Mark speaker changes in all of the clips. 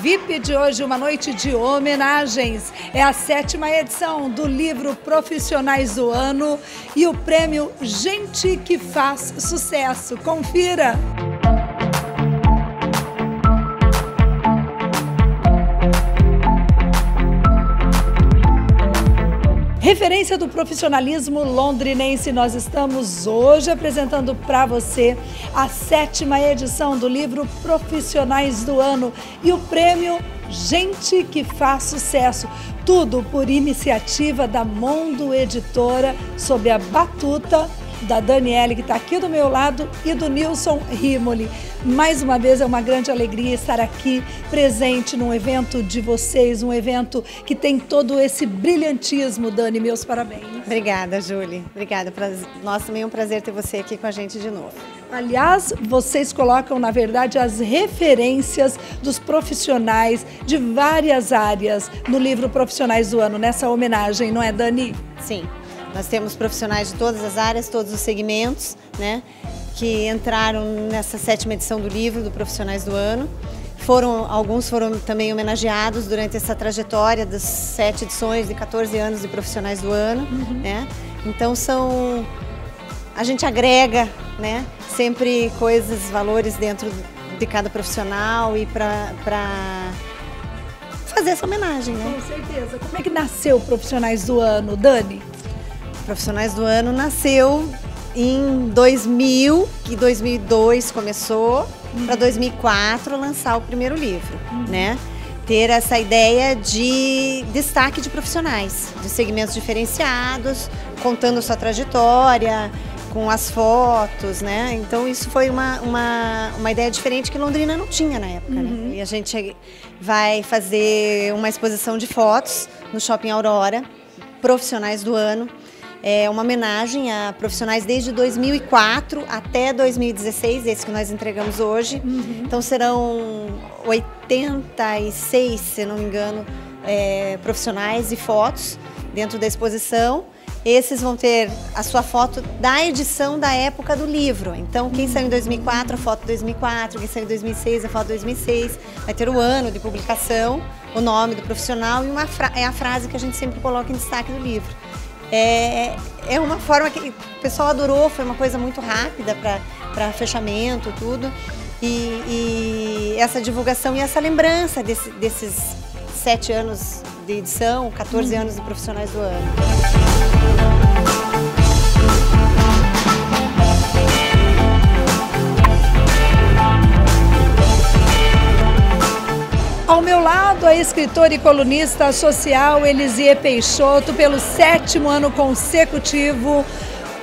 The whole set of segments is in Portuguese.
Speaker 1: VIP de hoje, uma noite de homenagens. É a sétima edição do livro Profissionais do Ano e o prêmio Gente que Faz Sucesso. Confira! Referência do profissionalismo londrinense, nós estamos hoje apresentando para você a sétima edição do livro Profissionais do Ano e o prêmio Gente que Faz Sucesso. Tudo por iniciativa da Mondo Editora, sob a batuta da Daniele, que está aqui do meu lado, e do Nilson Rimoli. Mais uma vez é uma grande alegria estar aqui presente num evento de vocês, um evento que tem todo esse brilhantismo. Dani, meus parabéns.
Speaker 2: Obrigada, Julie. Obrigada. Nós também é um prazer ter você aqui com a gente de novo.
Speaker 1: Aliás, vocês colocam, na verdade, as referências dos profissionais de várias áreas no livro Profissionais do Ano, nessa homenagem, não é, Dani?
Speaker 2: Sim. Nós temos profissionais de todas as áreas, todos os segmentos, né, que entraram nessa sétima edição do livro do Profissionais do Ano. Foram, alguns foram também homenageados durante essa trajetória das sete edições de 14 anos de Profissionais do Ano, uhum. né? Então são a gente agrega, né, sempre coisas, valores dentro de cada profissional e para fazer essa homenagem, né?
Speaker 1: Com certeza. Como é que nasceu Profissionais do Ano, Dani?
Speaker 2: Profissionais do Ano nasceu em 2000, que 2002 começou, uhum. para 2004 lançar o primeiro livro, uhum. né? Ter essa ideia de destaque de profissionais, de segmentos diferenciados, contando sua trajetória, com as fotos, né? Então isso foi uma, uma, uma ideia diferente que Londrina não tinha na época, né? uhum. né? E a gente vai fazer uma exposição de fotos no Shopping Aurora, profissionais do ano, é uma homenagem a profissionais desde 2004 até 2016, esse que nós entregamos hoje. Uhum. Então serão 86, se não me engano, é, profissionais e fotos dentro da exposição. Esses vão ter a sua foto da edição da época do livro. Então, quem saiu em 2004, a foto de 2004, quem saiu em 2006, a foto de 2006. Vai ter o ano de publicação, o nome do profissional e uma é a frase que a gente sempre coloca em destaque do livro. É, é uma forma que o pessoal adorou, foi uma coisa muito rápida para fechamento, tudo. E, e, essa divulgação e essa lembrança desse, desses sete anos de edição, 14 hum. anos de profissionais do ano.
Speaker 1: Ao meu lado, a escritora e colunista social Elisier Peixoto, pelo sétimo ano consecutivo,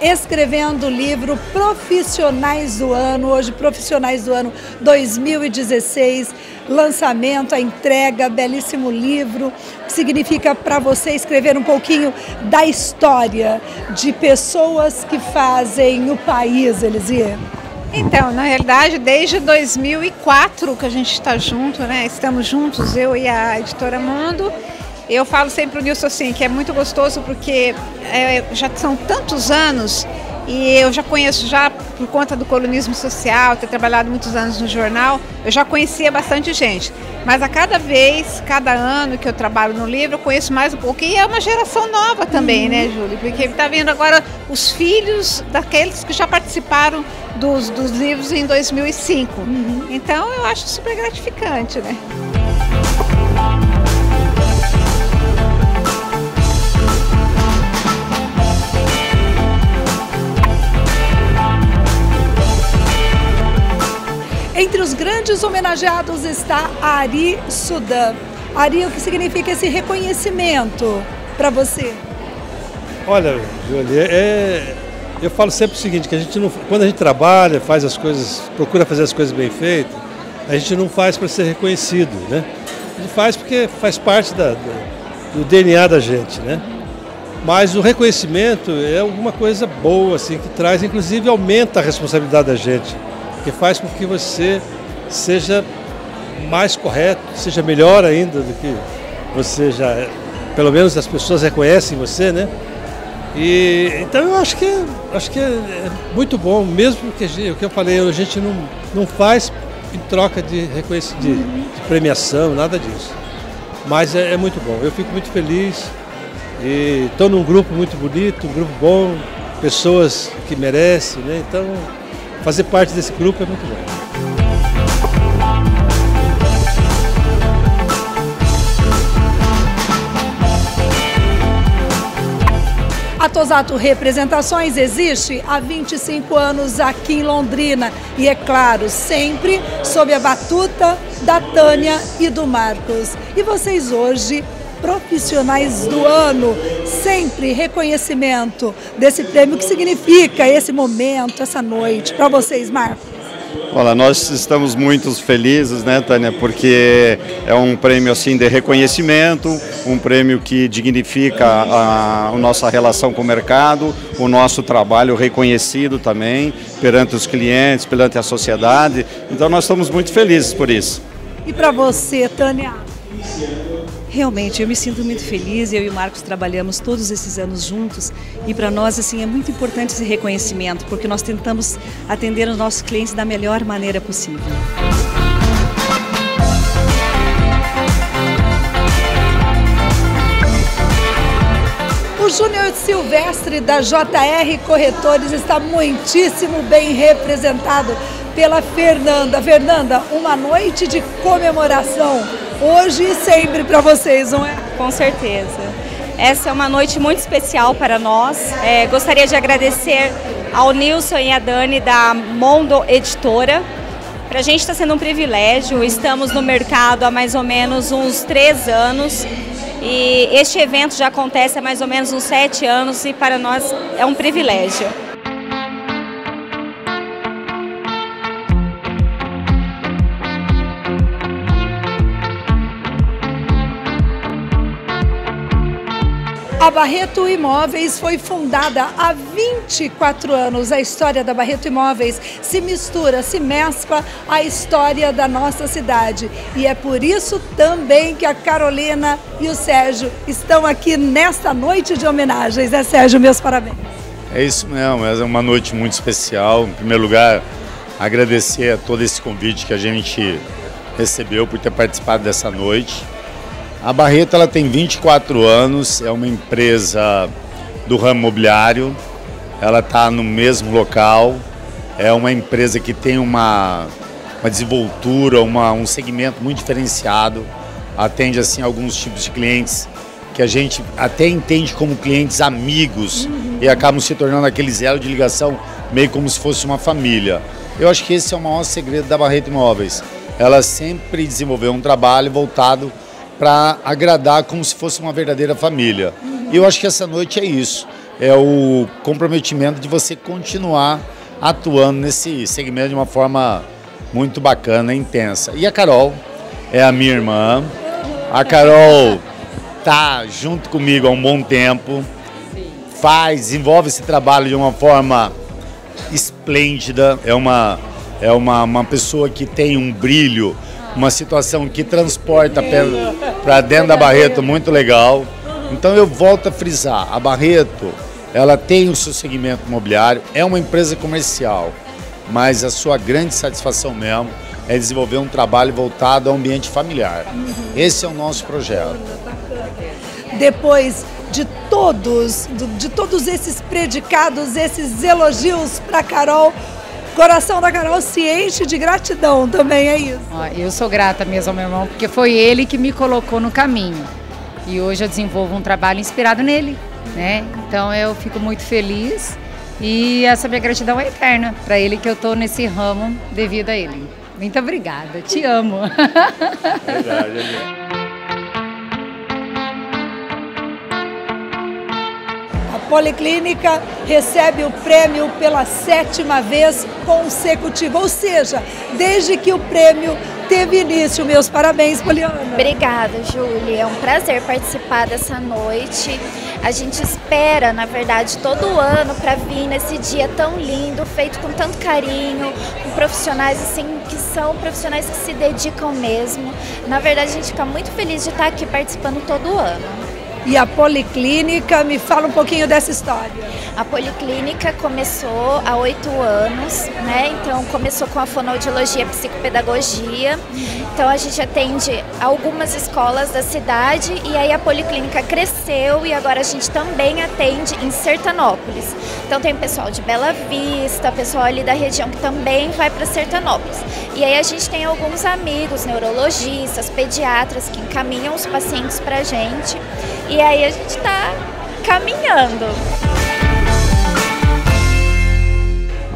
Speaker 1: escrevendo o livro Profissionais do Ano, hoje Profissionais do Ano 2016, lançamento, a entrega, belíssimo livro, que significa para você escrever um pouquinho da história de pessoas que fazem o país, Elisier.
Speaker 3: Então, na realidade, desde 2004 que a gente está junto, né? Estamos juntos, eu e a editora Mundo. Eu falo sempre o Nilson assim, que é muito gostoso porque é, já são tantos anos e eu já conheço já por conta do colunismo social, ter trabalhado muitos anos no jornal, eu já conhecia bastante gente. Mas a cada vez, cada ano que eu trabalho no livro, eu conheço mais um pouco. E é uma geração nova também, né, uhum. né, Júlia? Porque está vendo agora os filhos daqueles que já participaram dos, dos livros em 2005. Uhum. Então eu acho super gratificante, né?
Speaker 1: Os grandes homenageados está Ari Sudan. Ari, o que significa esse reconhecimento para você?
Speaker 4: Olha, Júlia, é, eu falo sempre o seguinte, que a gente não, quando a gente trabalha, faz as coisas, procura fazer as coisas bem feitas, a gente não faz para ser reconhecido, né? A gente faz porque faz parte da, do DNA da gente, né? Mas o reconhecimento é alguma coisa boa, assim, que traz, inclusive aumenta a responsabilidade da gente que faz com que você seja mais correto, seja melhor ainda do que você já, é. pelo menos as pessoas reconhecem você, né? E então eu acho que acho que é, é muito bom, mesmo que o que eu falei, a gente não, não faz em troca de reconhecimento, de, de, premiação, nada disso. Mas é, é muito bom, eu fico muito feliz e estou num grupo muito bonito, um grupo bom, pessoas que merecem, né? Então, fazer parte desse grupo é muito bom.
Speaker 1: A Tosato Representações existe há 25 anos aqui em Londrina e, é claro, sempre sob a batuta da Tânia e do Marcos. E vocês hoje profissionais do ano, sempre reconhecimento desse prêmio. O que significa esse momento, essa noite para vocês, Marcos?
Speaker 5: Olha, nós estamos muito felizes, né, Tânia, porque é um prêmio assim de reconhecimento, um prêmio que dignifica a, a nossa relação com o mercado, o nosso trabalho reconhecido também perante os clientes, perante a sociedade. Então nós estamos muito felizes por isso.
Speaker 1: E para você, Tânia?
Speaker 6: Realmente, eu me sinto muito feliz. Eu e o Marcos trabalhamos todos esses anos juntos e para nós assim é muito importante esse reconhecimento, porque nós tentamos atender os nossos clientes da melhor maneira possível.
Speaker 1: O Júnior Silvestre da JR Corretores está muitíssimo bem representado pela Fernanda. Fernanda, uma noite de comemoração hoje e sempre para vocês, não é?
Speaker 7: Com certeza. Essa é uma noite muito especial para nós. É, gostaria de agradecer ao Nilson e a Dani da Mondo Editora. Para a gente está sendo um privilégio, estamos no mercado há mais ou menos uns três anos e este evento já acontece há mais ou menos uns sete anos e para nós é um privilégio.
Speaker 1: A Barreto Imóveis foi fundada há 24 anos. A história da Barreto Imóveis se mistura, se mescla à história da nossa cidade. E é por isso também que a Carolina e o Sérgio estão aqui nesta noite de homenagens. É, Sérgio, meus parabéns.
Speaker 8: É isso mesmo, é uma noite muito especial. Em primeiro lugar, agradecer a todo esse convite que a gente recebeu por ter participado dessa noite. A Barreto ela tem 24 anos, é uma empresa do ramo imobiliário, ela está no mesmo local, é uma empresa que tem uma, uma desenvoltura, uma, um segmento muito diferenciado, atende assim alguns tipos de clientes que a gente até entende como clientes amigos uhum. e acabam se tornando aqueles elo de ligação meio como se fosse uma família. Eu acho que esse é o maior segredo da Barreto Imóveis. Ela sempre desenvolveu um trabalho voltado para agradar como se fosse uma verdadeira família. E eu acho que essa noite é isso, é o comprometimento de você continuar atuando nesse segmento de uma forma muito bacana, intensa. E a Carol é a minha irmã. A Carol tá junto comigo há um bom tempo. Faz, desenvolve esse trabalho de uma forma esplêndida. É uma é uma, uma pessoa que tem um brilho uma situação que transporta para dentro da Barreto muito legal. Então eu volto a frisar, a Barreto, ela tem o seu segmento imobiliário, é uma empresa comercial, mas a sua grande satisfação mesmo é desenvolver um trabalho voltado ao ambiente familiar. Esse é o nosso projeto.
Speaker 1: Depois de todos, de todos esses predicados, esses elogios para Carol, coração da Carol se enche de gratidão também, é isso.
Speaker 9: Eu sou grata mesmo ao meu irmão, porque foi ele que me colocou no caminho. E hoje eu desenvolvo um trabalho inspirado nele, né? Então eu fico muito feliz e essa minha gratidão é eterna para ele que eu estou nesse ramo devido a ele. Muito obrigada, te amo. Verdade, é
Speaker 1: Policlínica recebe o prêmio pela sétima vez consecutiva, ou seja, desde que o prêmio teve início. Meus parabéns, Poliana.
Speaker 10: Obrigada, Júlia. É um prazer participar dessa noite. A gente espera, na verdade, todo ano para vir nesse dia tão lindo, feito com tanto carinho, com profissionais assim que são profissionais que se dedicam mesmo. Na verdade, a gente fica muito feliz de estar aqui participando todo ano.
Speaker 1: E a Policlínica. Me fala um pouquinho dessa história.
Speaker 10: A Policlínica começou há oito anos, né? Então começou com a fonoaudiologia e psicopedagogia. Então a gente atende algumas escolas da cidade e aí a Policlínica cresceu e agora a gente também atende em Sertanópolis. Então tem pessoal de Bela Vista, pessoal ali da região que também vai para Sertanópolis. E aí a gente tem alguns amigos, neurologistas, pediatras que encaminham os pacientes para a gente. E aí a gente está caminhando.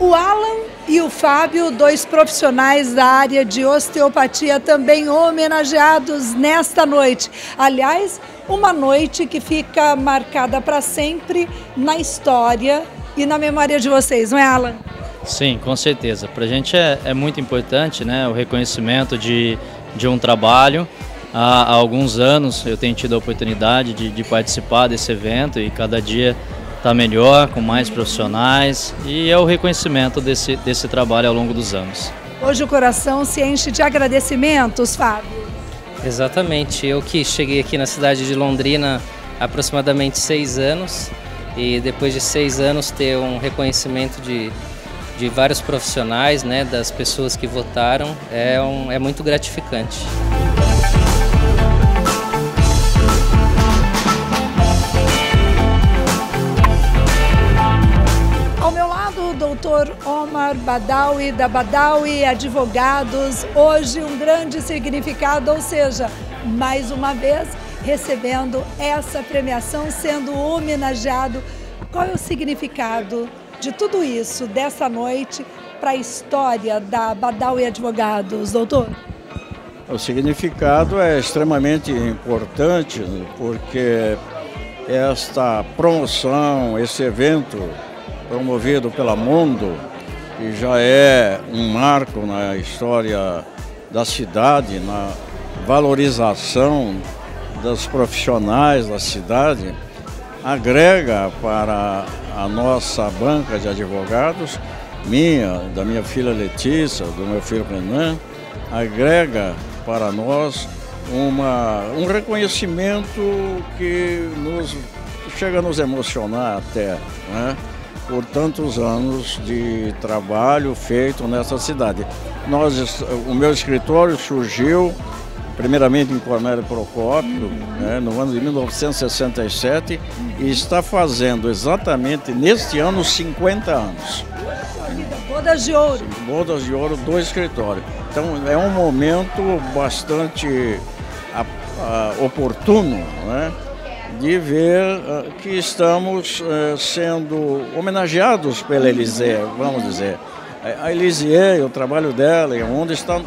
Speaker 1: O Alan e o Fábio, dois profissionais da área de osteopatia, também homenageados nesta noite. Aliás, uma noite que fica marcada para sempre na história e na memória de vocês, não é, Alan?
Speaker 11: Sim, com certeza. Para a gente é, é, muito importante né, o reconhecimento de, de um trabalho. Há, há alguns anos eu tenho tido a oportunidade de, de participar desse evento e cada dia está melhor, com mais profissionais e é o reconhecimento desse, desse trabalho ao longo dos anos.
Speaker 1: Hoje o coração se enche de agradecimentos, Fábio.
Speaker 12: Exatamente. Eu que cheguei aqui na cidade de Londrina há aproximadamente seis anos e depois de seis anos ter um reconhecimento de, de vários profissionais, né, das pessoas que votaram, é, um, é muito gratificante.
Speaker 1: Doutor Omar Badawi, da Badawi Advogados. Hoje um grande significado, ou seja, mais uma vez recebendo essa premiação, sendo homenageado. Qual é o significado de tudo isso, dessa noite, para a história da Badawi Advogados, doutor?
Speaker 13: O significado é extremamente importante, porque esta promoção, esse evento promovido pela Mundo, que já é um marco na história da cidade, na valorização dos profissionais da cidade, agrega para a nossa banca de advogados, minha, da minha filha Letícia, do meu filho Renan, agrega para nós uma, um reconhecimento que nos chega a nos emocionar até. Né? Por tantos anos de trabalho feito nessa cidade. Nós, o meu escritório surgiu primeiramente em Cornélio Procópio, né, no ano de 1967, e está fazendo exatamente neste ano 50 anos.
Speaker 1: Bodas de ouro.
Speaker 13: Bodas de ouro do escritório. Então é um momento bastante a, a, oportuno, né? De ver uh, que estamos uh, sendo homenageados pela Elisée, vamos dizer. A Elisée, o trabalho dela, onde está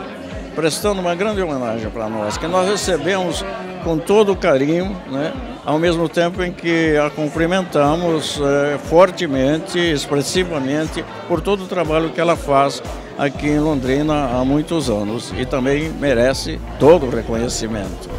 Speaker 13: prestando uma grande homenagem para nós, que nós recebemos com todo o carinho, né? ao mesmo tempo em que a cumprimentamos uh, fortemente, expressivamente, por todo o trabalho que ela faz aqui em Londrina há muitos anos e também merece todo o reconhecimento.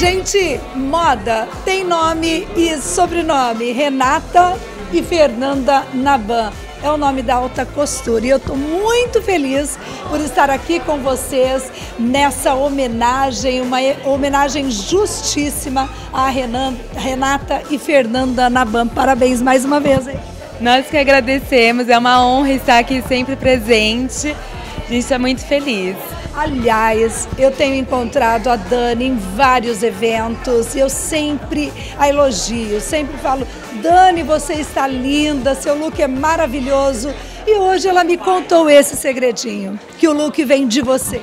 Speaker 1: Gente, moda tem nome e sobrenome. Renata e Fernanda Naban. É o nome da alta costura. E eu estou muito feliz por estar aqui com vocês nessa homenagem, uma homenagem justíssima a Renata e Fernanda Naban. Parabéns mais uma vez. Hein?
Speaker 14: Nós que agradecemos, é uma honra estar aqui sempre presente. A gente está muito feliz.
Speaker 1: Aliás, eu tenho encontrado a Dani em vários eventos e eu sempre a elogio, sempre falo: Dani, você está linda, seu look é maravilhoso. E hoje ela me contou esse segredinho, que o look vem de você.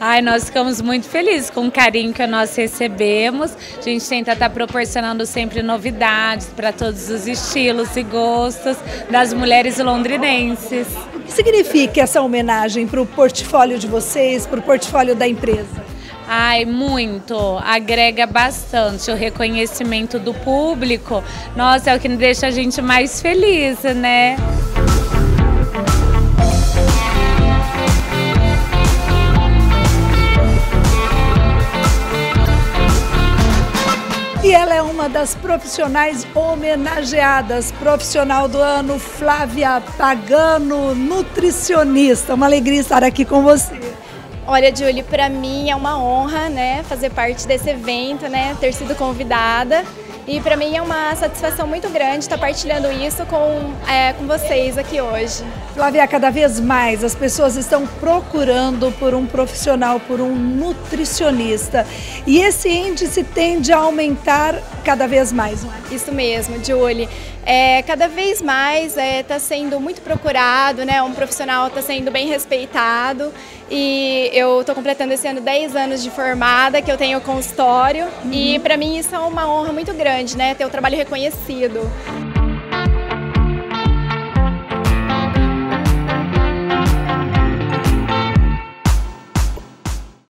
Speaker 14: Ai, nós ficamos muito felizes com o carinho que nós recebemos. A gente tenta estar proporcionando sempre novidades para todos os estilos e gostos das mulheres londrinenses.
Speaker 1: O que significa essa homenagem para o portfólio de vocês, para o portfólio da empresa?
Speaker 14: Ai, muito. Agrega bastante o reconhecimento do público. Nossa, é o que deixa a gente mais feliz, né?
Speaker 1: E ela é uma das profissionais homenageadas, profissional do ano, Flávia Pagano, nutricionista. Uma alegria estar aqui com você.
Speaker 15: Olha, Julie, para mim é uma honra, né, fazer parte desse evento, né, ter sido convidada. E para mim é uma satisfação muito grande estar partilhando isso com, é, com vocês aqui hoje.
Speaker 1: Flávia, cada vez mais as pessoas estão procurando por um profissional, por um nutricionista. E esse índice tende a aumentar cada vez mais, é?
Speaker 15: Isso mesmo, Julie. É, cada vez mais está é, tá sendo muito procurado, né? um profissional está sendo bem respeitado e eu estou completando esse ano 10 anos de formada, que eu tenho consultório uhum. e para mim isso é uma honra muito grande, né? ter o trabalho reconhecido.